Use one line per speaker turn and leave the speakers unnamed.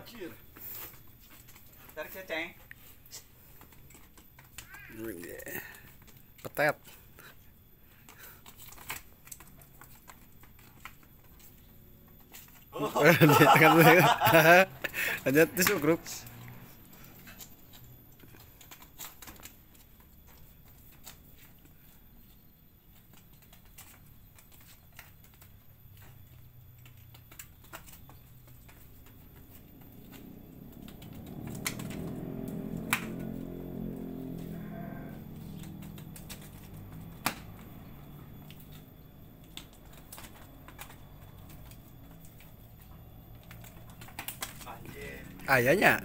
Anjir. Tarik ya, Ceng.
Petet.
Oh.
Lanjut tisu grup.
Anjir.
Ayahnya.